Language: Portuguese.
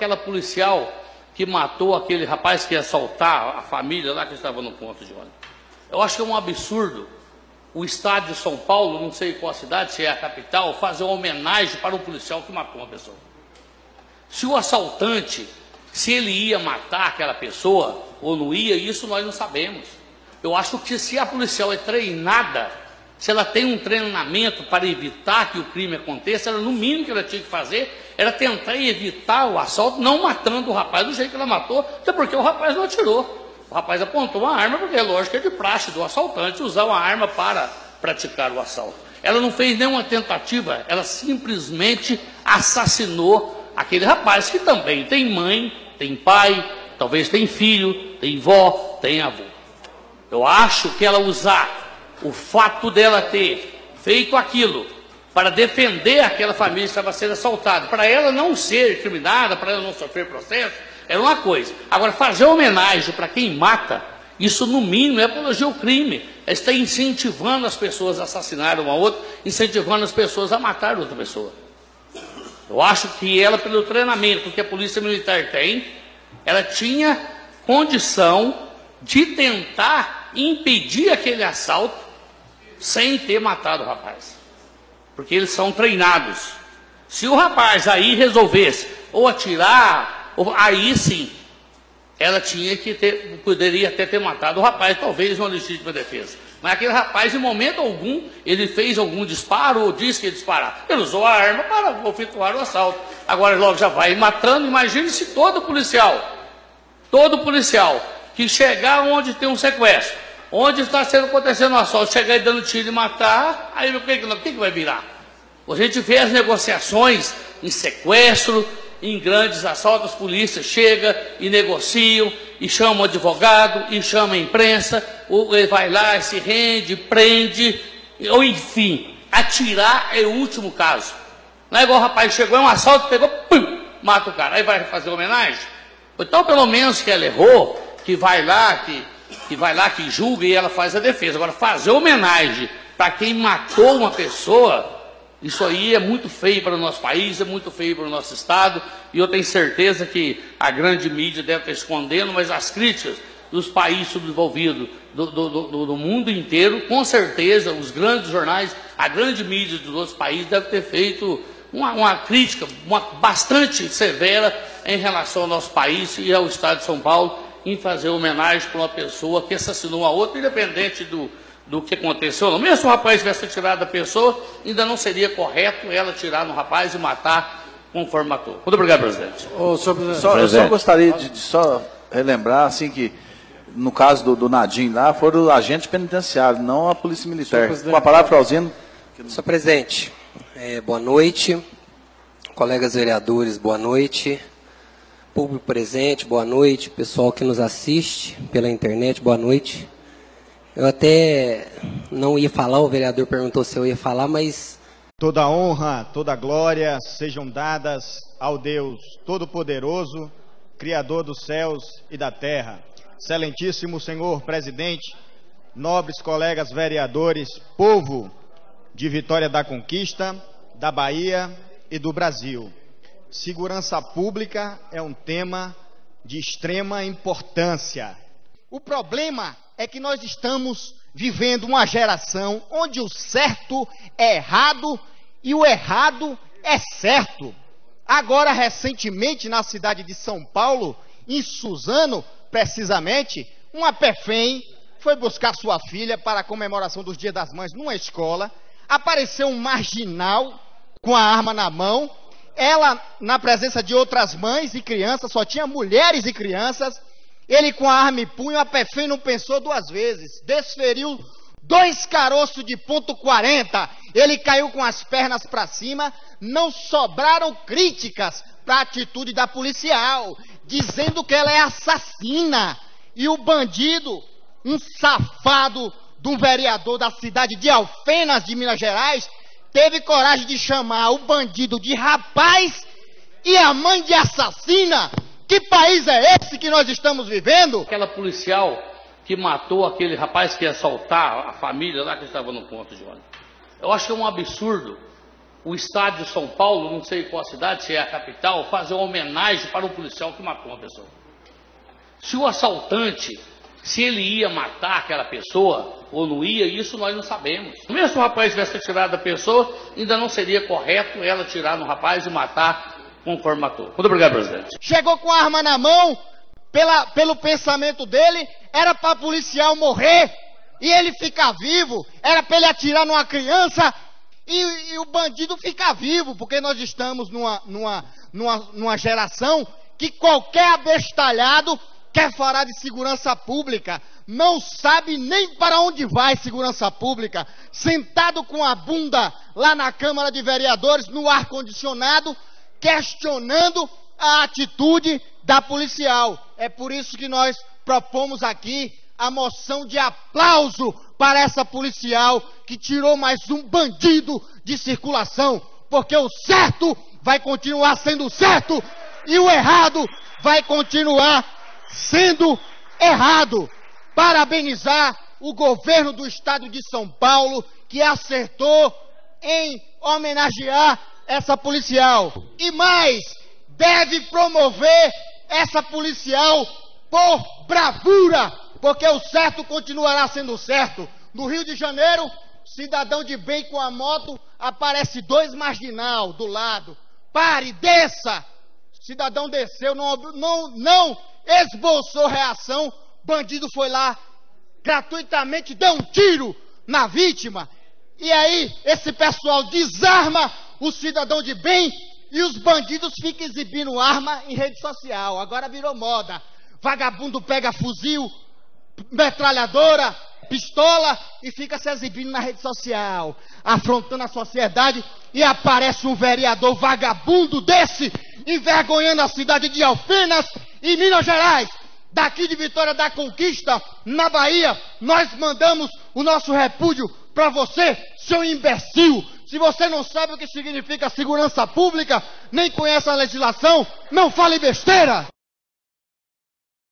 Aquela policial que matou aquele rapaz que ia assaltar a família lá que estava no ponto de ônibus. Eu acho que é um absurdo o estado de São Paulo, não sei qual cidade, se é a capital, fazer uma homenagem para um policial que matou uma pessoa. Se o assaltante, se ele ia matar aquela pessoa ou não ia, isso nós não sabemos. Eu acho que se a policial é treinada, se ela tem um treinamento para evitar que o crime aconteça, ela, no mínimo que ela tinha que fazer era tentar evitar o assalto, não matando o rapaz do jeito que ela matou, até porque o rapaz não atirou. O rapaz apontou uma arma, porque é lógico que é de praxe do assaltante usar uma arma para praticar o assalto. Ela não fez nenhuma tentativa, ela simplesmente assassinou aquele rapaz que também tem mãe, tem pai, talvez tem filho, tem vó, tem avô. Eu acho que ela usar o fato dela ter feito aquilo para defender aquela família que estava sendo assaltada, para ela não ser incriminada, para ela não sofrer processo, era uma coisa. Agora, fazer homenagem para quem mata, isso no mínimo é apologia ao crime. É está incentivando as pessoas a assassinar uma outra, incentivando as pessoas a matar outra pessoa. Eu acho que ela, pelo treinamento que a polícia militar tem, ela tinha condição de tentar impedir aquele assalto sem ter matado o rapaz. Porque eles são treinados. Se o rapaz aí resolvesse ou atirar Aí sim, ela tinha que ter, poderia até ter matado o rapaz, talvez uma legítima defesa. Mas aquele rapaz, em momento algum, ele fez algum disparo ou disse que ia disparar. Ele usou a arma para efetuar o assalto. Agora logo já vai matando. Imagine se todo policial, todo policial que chegar onde tem um sequestro, onde está sendo acontecendo um assalto, chegar e dando tiro e matar, aí o que, o que, vai virar? A gente vê as negociações em sequestro, em grandes assaltos, a polícia chega e negociam, e chama o advogado, e chama a imprensa, ou ele vai lá e se rende, prende, ou enfim, atirar é o último caso. Não é igual o rapaz chegou, é um assalto, pegou, pum, mata o cara, aí vai fazer homenagem? Então, pelo menos que ela errou, que vai lá, que, que vai lá, que julga e ela faz a defesa. Agora, fazer homenagem para quem matou uma pessoa, isso aí é muito feio para o nosso país, é muito feio para o nosso Estado, e eu tenho certeza que a grande mídia deve estar escondendo, mas as críticas dos países subdesenvolvidos, do, do, do, do, mundo inteiro, com certeza, os grandes jornais, a grande mídia dos outros países deve ter feito uma, uma crítica uma, bastante severa em relação ao nosso país e ao Estado de São Paulo, em fazer homenagem para uma pessoa que assassinou a outra, independente do, do que aconteceu. Mesmo se o rapaz tivesse tirado a pessoa, ainda não seria correto ela tirar no rapaz e matar conforme matou. Muito obrigado, presidente. Ô, senhor presidente. Só, eu só gostaria de, de, só relembrar assim que no caso do, do Nadim lá, foram agentes penitenciários, não a polícia militar. Com a palavra, Frauzino. Senhor presidente, é, boa noite. Colegas vereadores, boa noite. Público presente, boa noite. Pessoal que nos assiste pela internet, boa noite. Eu até não ia falar, o vereador perguntou se eu ia falar, mas. Toda honra, toda glória sejam dadas ao Deus Todo-Poderoso, Criador dos céus e da terra. Excelentíssimo Senhor Presidente, nobres colegas vereadores, povo de Vitória da Conquista, da Bahia e do Brasil. Segurança pública é um tema de extrema importância. O problema é que nós estamos vivendo uma geração onde o certo é errado e o errado é certo. Agora, recentemente, na cidade de São Paulo, em Suzano, precisamente, uma PEFEM foi buscar sua filha para a comemoração dos Dias das Mães numa escola. Apareceu um marginal com a arma na mão. Ela, na presença de outras mães e crianças, só tinha mulheres e crianças. Ele com a arma e punho, a Pefém não pensou duas vezes. Desferiu dois caroços de ponto 40. Ele caiu com as pernas para cima. Não sobraram críticas para a atitude da policial, dizendo que ela é assassina. E o bandido, um safado de um vereador da cidade de Alfenas, de Minas Gerais, teve coragem de chamar o bandido de rapaz e a mãe de assassina. Que país é esse que nós estamos vivendo? Aquela policial que matou aquele rapaz que ia assaltar a família lá que estava no ponto de ônibus. Eu acho que é um absurdo o estádio São Paulo, não sei qual cidade, se é a capital, fazer uma homenagem para um policial que matou uma pessoa. Se o assaltante, se ele ia matar aquela pessoa ou não ia, isso nós não sabemos. Mesmo se o rapaz tivesse tirado a pessoa, ainda não seria correto ela tirar no rapaz e matar conforme matou. Muito obrigado, presidente. Chegou com a arma na mão, pela, pelo pensamento dele, era para policial morrer e ele ficar vivo, era para ele atirar numa criança e, e, o bandido ficar vivo, porque nós estamos numa, numa, numa, numa geração que qualquer abestalhado quer falar de segurança pública, não sabe nem para onde vai segurança pública, sentado com a bunda lá na Câmara de Vereadores, no ar-condicionado, questionando a atitude da policial. É por isso que nós propomos aqui a moção de aplauso para essa policial que tirou mais um bandido de circulação, porque o certo vai continuar sendo certo e o errado vai continuar sendo errado. Parabenizar o governo do estado de São Paulo que acertou em homenagear essa policial. E mais, deve promover essa policial por bravura, porque o certo continuará sendo certo. No Rio de Janeiro, cidadão de bem com a moto, aparece dois marginal do lado. Pare, desça! Cidadão desceu, não, não, não esboçou reação. Bandido foi lá, gratuitamente deu um tiro na vítima. E aí, esse pessoal desarma o cidadão de bem e os bandidos ficam exibindo arma em rede social. Agora virou moda. Vagabundo pega fuzil, metralhadora, pistola e fica se exibindo na rede social, afrontando a sociedade e aparece um vereador vagabundo desse, envergonhando a cidade de Alfenas e Minas Gerais. Daqui de Vitória da Conquista, na Bahia, nós mandamos o nosso repúdio para você, seu imbecil. Se você não sabe o que significa segurança pública, nem conhece a legislação, não fale besteira.